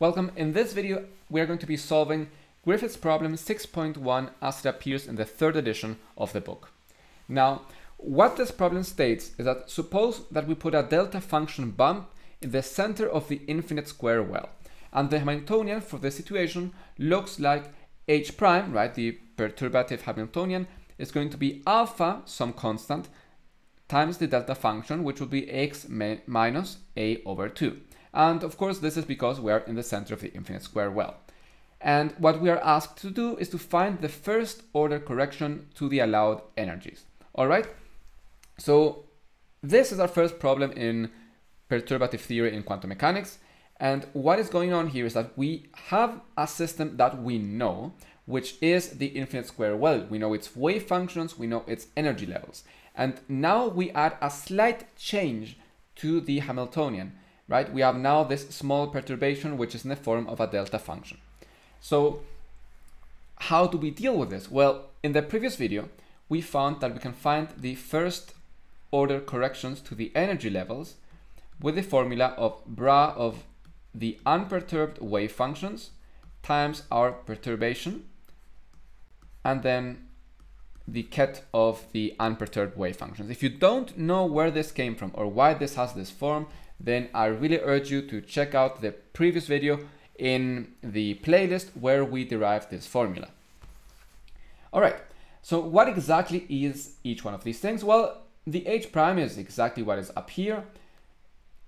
Welcome. In this video, we are going to be solving Griffith's problem 6.1 as it appears in the third edition of the book. Now, what this problem states is that suppose that we put a delta function bump in the center of the infinite square well, and the Hamiltonian for this situation looks like h prime, right, the perturbative Hamiltonian, is going to be alpha, some constant, times the delta function, which will be x minus a over 2. And of course, this is because we are in the center of the infinite square well. And what we are asked to do is to find the first order correction to the allowed energies. All right. So this is our first problem in perturbative theory in quantum mechanics. And what is going on here is that we have a system that we know, which is the infinite square well. We know its wave functions, we know its energy levels. And now we add a slight change to the Hamiltonian right? We have now this small perturbation, which is in the form of a delta function. So how do we deal with this? Well, in the previous video, we found that we can find the first order corrections to the energy levels with the formula of bra of the unperturbed wave functions times our perturbation and then the ket of the unperturbed wave functions. If you don't know where this came from or why this has this form, then I really urge you to check out the previous video in the playlist where we derived this formula. All right, so what exactly is each one of these things? Well, the h prime is exactly what is up here.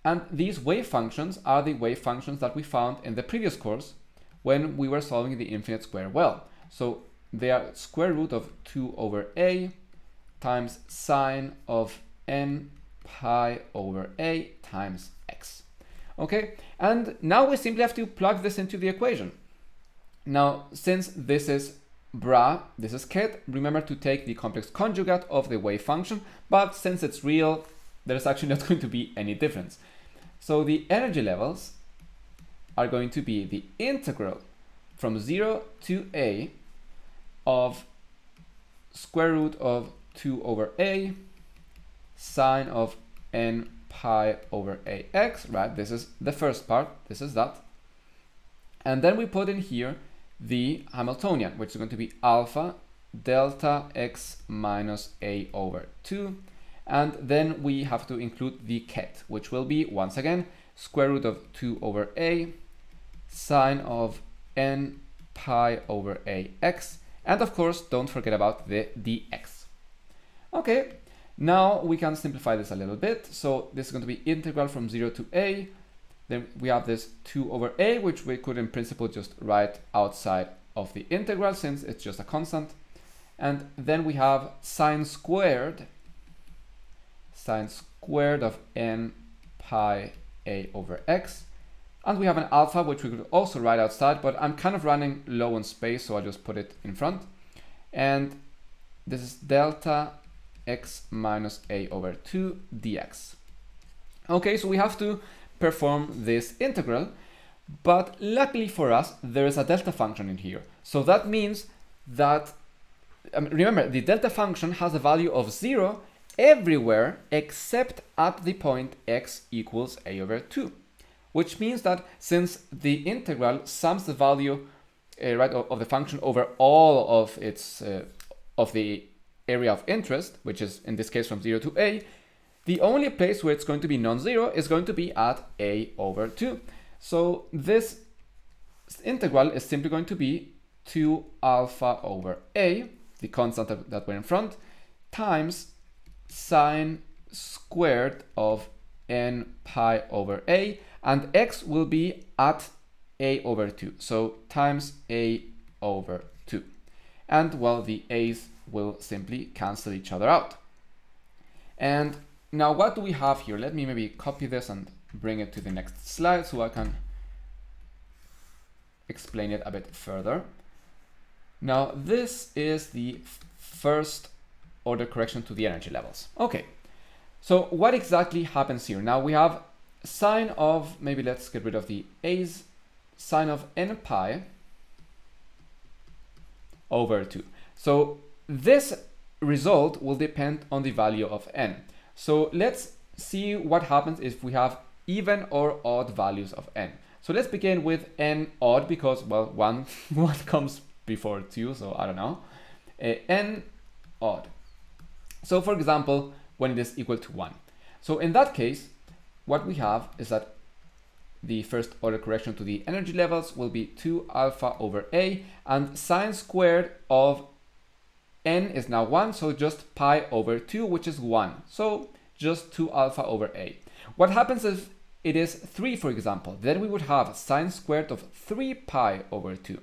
And these wave functions are the wave functions that we found in the previous course when we were solving the infinite square well. So they are square root of 2 over a times sine of n pi over a times x. Okay, and now we simply have to plug this into the equation. Now, since this is bra, this is ket, remember to take the complex conjugate of the wave function, but since it's real, there's actually not going to be any difference. So the energy levels are going to be the integral from 0 to a of square root of 2 over a sine of n pi over ax, right? This is the first part, this is that. And then we put in here the Hamiltonian, which is going to be alpha delta x minus a over 2. And then we have to include the ket, which will be, once again, square root of 2 over a sine of n pi over ax. And of course, don't forget about the dx. Okay, now we can simplify this a little bit. So this is going to be integral from 0 to a. Then we have this 2 over a, which we could in principle just write outside of the integral since it's just a constant. And then we have sine squared, sine squared of n pi a over x. And we have an alpha, which we could also write outside, but I'm kind of running low on space, so I'll just put it in front. And this is delta x minus a over 2 dx. Okay, so we have to perform this integral, but luckily for us, there is a delta function in here. So that means that, um, remember, the delta function has a value of 0 everywhere except at the point x equals a over 2. Which means that since the integral sums the value uh, right, of, of, the function over all of its uh, of the area of interest, which is in this case from 0 to a, the only place where it's going to be non-zero is going to be at a over 2. So this integral is simply going to be 2 alpha over a, the constant that we're in front, times sine squared of n pi over a, and x will be at a over 2, so times a over 2. And well, the a's will simply cancel each other out. And now what do we have here? Let me maybe copy this and bring it to the next slide so I can explain it a bit further. Now this is the first order correction to the energy levels. Okay, so what exactly happens here? Now we have sine of, maybe let's get rid of the a's, sine of n pi over 2. So this result will depend on the value of n. So let's see what happens if we have even or odd values of n. So let's begin with n odd because, well, 1, one comes before 2, so I don't know. Uh, n odd. So for example, when it is equal to 1. So in that case, what we have is that the first order correction to the energy levels will be 2 alpha over a and sine squared of n is now 1 so just pi over 2 which is 1 so just 2 alpha over a. What happens if it is 3 for example? Then we would have sine squared of 3 pi over 2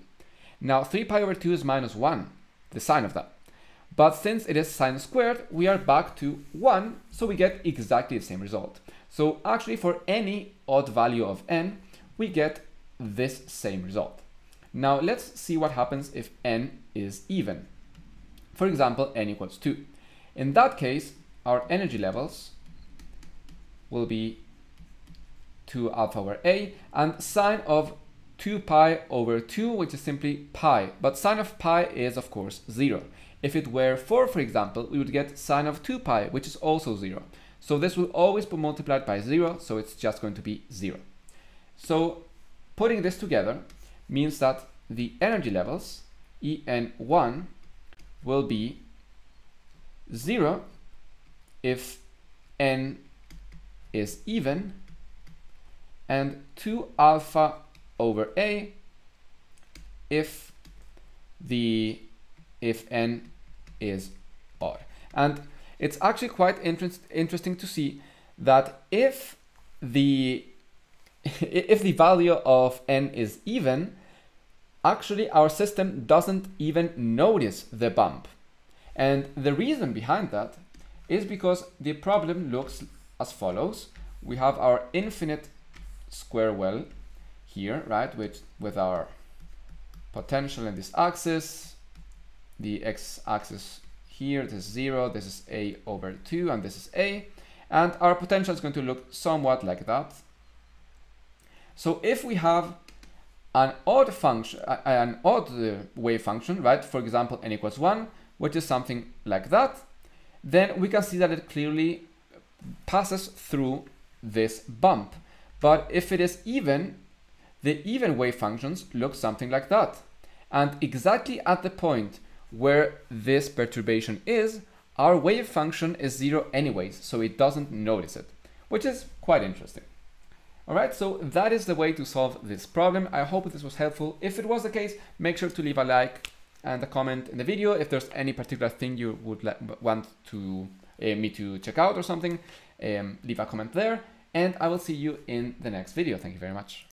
now 3 pi over 2 is minus 1 the sine of that. But since it is sine squared we are back to 1 so we get exactly the same result. So actually for any odd value of n, we get this same result. Now let's see what happens if n is even. For example, n equals 2. In that case, our energy levels will be 2 alpha over a and sine of 2 pi over 2, which is simply pi. But sine of pi is, of course, 0. If it were 4, for example, we would get sine of 2 pi, which is also 0. So this will always be multiplied by 0, so it's just going to be 0. So putting this together means that the energy levels, En1, will be 0 if n is even, and 2 alpha over a if the if n is odd. And it's actually quite interest, interesting to see that if the if the value of n is even, actually our system doesn't even notice the bump. And the reason behind that is because the problem looks as follows. We have our infinite square well here, right, with, with our potential in this axis, the x-axis here, this is 0, this is a over 2, and this is a. And our potential is going to look somewhat like that. So if we have an odd function, an odd uh, wave function, right? For example, n equals 1, which is something like that, then we can see that it clearly passes through this bump. But if it is even, the even wave functions look something like that. And exactly at the point where this perturbation is, our wave function is zero anyways, so it doesn't notice it, which is quite interesting. All right, so that is the way to solve this problem. I hope this was helpful. If it was the case, make sure to leave a like and a comment in the video. If there's any particular thing you would want to uh, me to check out or something, um, leave a comment there. And I will see you in the next video. Thank you very much.